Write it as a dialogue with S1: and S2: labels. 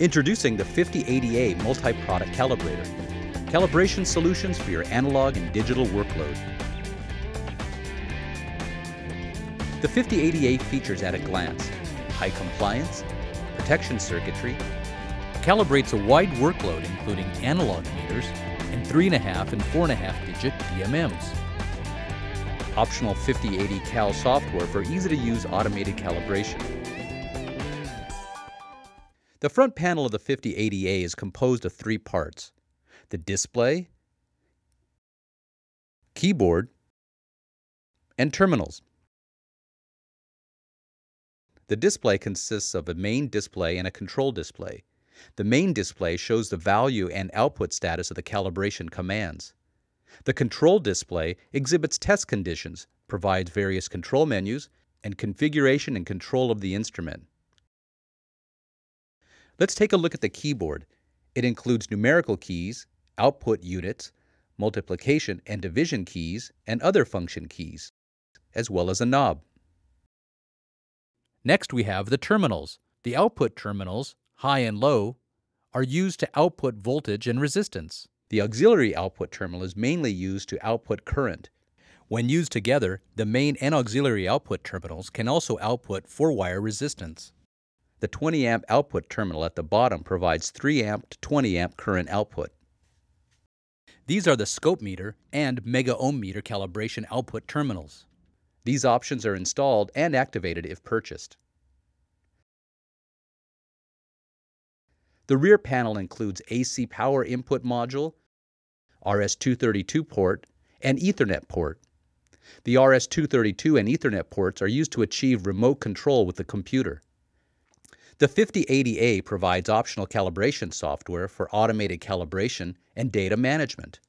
S1: Introducing the 5080A multi-product calibrator. Calibration solutions for your analog and digital workload. The 5080A features at a glance high compliance, protection circuitry, calibrates a wide workload including analog meters and 3.5 and 4.5 digit DMMs. Optional 5080 Cal software for easy to use automated calibration. The front panel of the 5080A is composed of three parts the display, keyboard, and terminals. The display consists of a main display and a control display. The main display shows the value and output status of the calibration commands. The control display exhibits test conditions, provides various control menus, and configuration and control of the instrument. Let's take a look at the keyboard. It includes numerical keys, output units, multiplication and division keys, and other function keys, as well as a knob. Next we have the terminals. The output terminals, high and low, are used to output voltage and resistance. The auxiliary output terminal is mainly used to output current. When used together, the main and auxiliary output terminals can also output 4-wire resistance. The 20 amp output terminal at the bottom provides 3 amp to 20 amp current output. These are the scope meter and mega ohm meter calibration output terminals. These options are installed and activated if purchased. The rear panel includes AC power input module, RS-232 port, and Ethernet port. The RS-232 and Ethernet ports are used to achieve remote control with the computer. The 5080A provides optional calibration software for automated calibration and data management.